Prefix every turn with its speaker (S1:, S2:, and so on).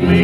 S1: me.